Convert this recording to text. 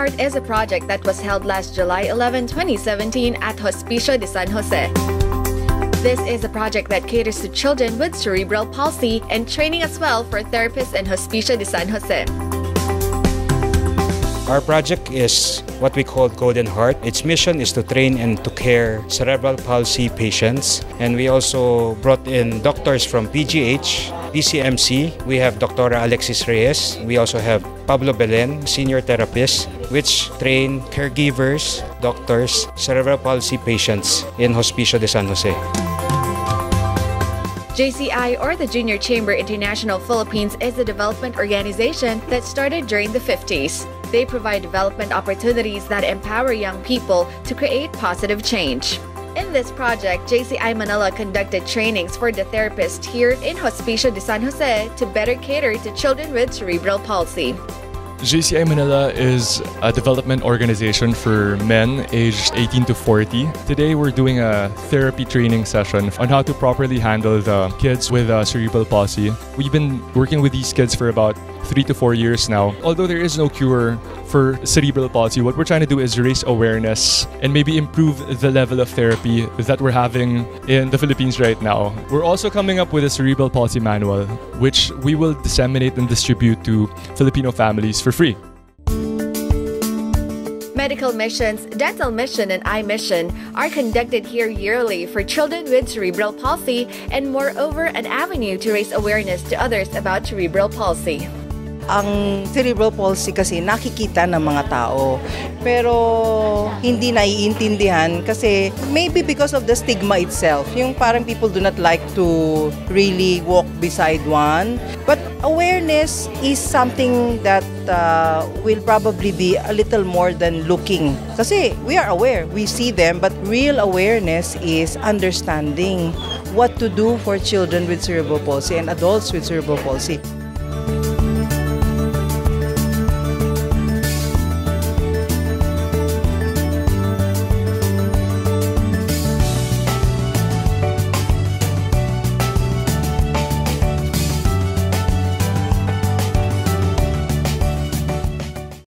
Heart is a project that was held last July 11, 2017 at Hospicio de San Jose. This is a project that caters to children with cerebral palsy and training as well for therapists in Hospicio de San Jose. Our project is what we call Golden Heart. Its mission is to train and to care cerebral palsy patients. And we also brought in doctors from PGH, PCMC. We have Dr. Alexis Reyes. We also have Pablo Belen, senior therapist, which train caregivers, doctors, cerebral palsy patients in Hospicio de San Jose. JCI or the Junior Chamber International Philippines is a development organization that started during the 50s. They provide development opportunities that empower young people to create positive change. In this project, JCI Manila conducted trainings for the therapists here in Hospicio de San Jose to better cater to children with cerebral palsy. JCI Manila is a development organization for men aged 18 to 40. Today we're doing a therapy training session on how to properly handle the kids with cerebral palsy. We've been working with these kids for about three to four years now. Although there is no cure for cerebral palsy, what we're trying to do is raise awareness and maybe improve the level of therapy that we're having in the Philippines right now. We're also coming up with a cerebral palsy manual, which we will disseminate and distribute to Filipino families for free. Medical missions, dental mission, and eye mission are conducted here yearly for children with cerebral palsy and moreover an avenue to raise awareness to others about cerebral palsy. Ang cerebral palsy kasi nakikita ng mga tao pero hindi naiintindihan kasi maybe because of the stigma itself. Yung parang people do not like to really walk beside one. But awareness is something that uh, will probably be a little more than looking. Kasi we are aware, we see them, but real awareness is understanding what to do for children with cerebral palsy and adults with cerebral palsy.